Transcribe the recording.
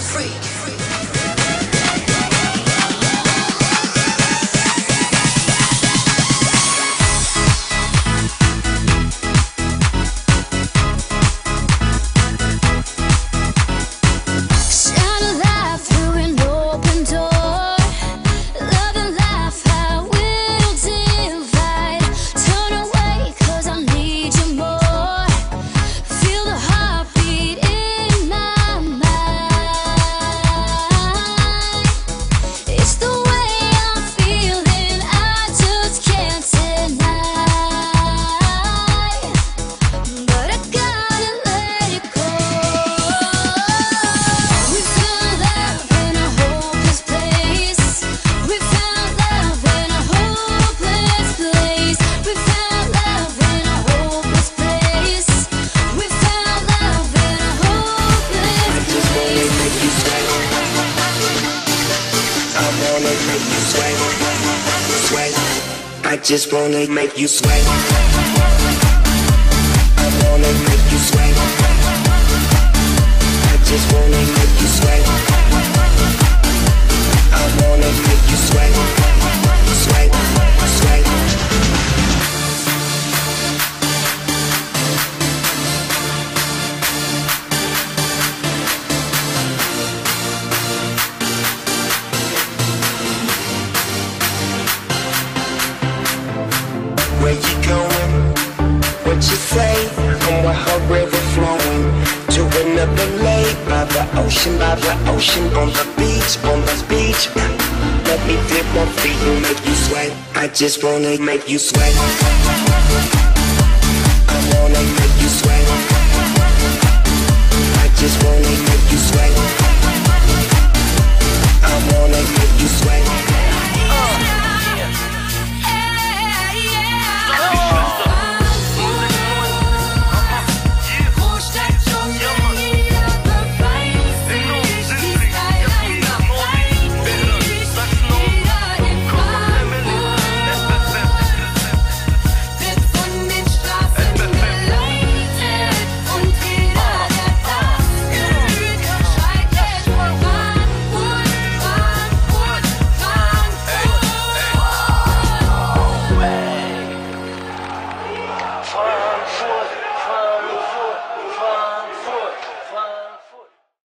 Freak. Just wanna make you sweat. Ocean, by the ocean, on the beach, on the beach. Let me dip my feet and make you sweat. I just wanna make you sweat.